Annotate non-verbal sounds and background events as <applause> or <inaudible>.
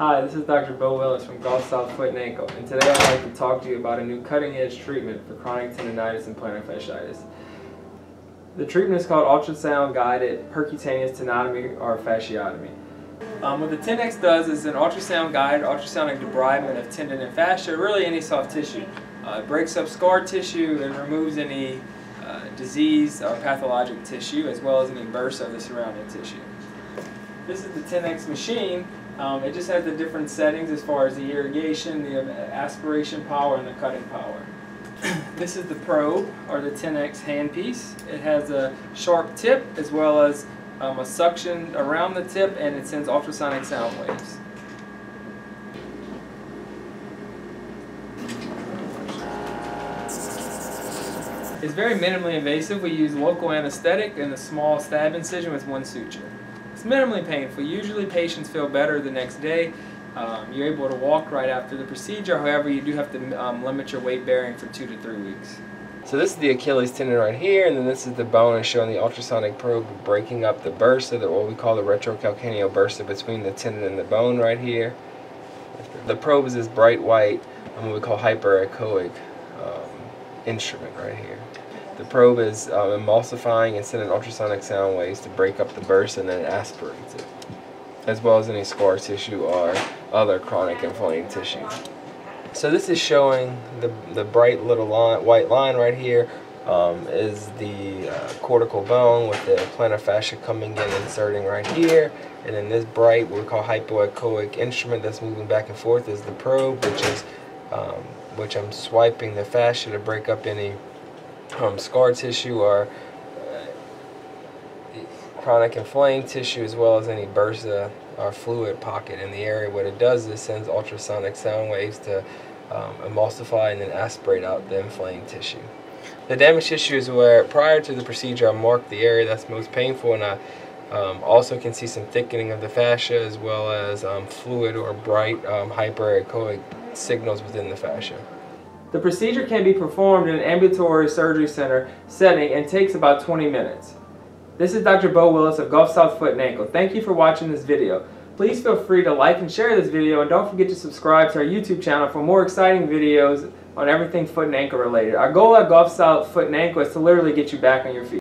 Hi, this is Dr. Beau Willis from Gulf South Foot and Ankle, and today I'd like to talk to you about a new cutting-edge treatment for chronic tendonitis and plantar fasciitis. The treatment is called ultrasound-guided percutaneous tenotomy or fasciotomy. Um, what the Tenex does is an ultrasound-guided ultrasonic debridement of tendon and fascia, really any soft tissue. Uh, it breaks up scar tissue and removes any uh, disease or pathologic tissue as well as any bursa of the surrounding tissue. This is the Tenex machine. Um, it just has the different settings as far as the irrigation, the aspiration power, and the cutting power. <coughs> this is the probe, or the Tenex handpiece. It has a sharp tip as well as um, a suction around the tip, and it sends ultrasonic sound waves. It's very minimally invasive. We use local anesthetic and a small stab incision with one suture. It's minimally painful. Usually patients feel better the next day. Um, you're able to walk right after the procedure. However, you do have to um, limit your weight bearing for two to three weeks. So this is the Achilles tendon right here, and then this is the bone and showing the ultrasonic probe breaking up the bursa, the, what we call the retrocalcaneal bursa between the tendon and the bone right here. The probe is this bright white, and what we call hyperechoic um, instrument right here. The probe is um, emulsifying and sending ultrasonic sound waves to break up the burst and then aspirates it, as well as any scar tissue or other chronic inflamed tissue. So this is showing the, the bright little line, white line right here um, is the uh, cortical bone with the plantar fascia coming in inserting right here and then this bright what we call hypoechoic instrument that's moving back and forth is the probe which is um, which I'm swiping the fascia to break up any um, scar tissue or uh, chronic inflamed tissue as well as any bursa or fluid pocket in the area. What it does is sends ultrasonic sound waves to um, emulsify and then aspirate out the inflamed tissue. The damaged tissue is where prior to the procedure I marked the area that's most painful and I um, also can see some thickening of the fascia as well as um, fluid or bright um, hyperechoic signals within the fascia. The procedure can be performed in an ambulatory surgery center setting and takes about 20 minutes. This is Dr. Beau Willis of Gulf South Foot and Ankle. Thank you for watching this video. Please feel free to like and share this video and don't forget to subscribe to our YouTube channel for more exciting videos on everything foot and ankle related. Our goal at Gulf South Foot and Ankle is to literally get you back on your feet.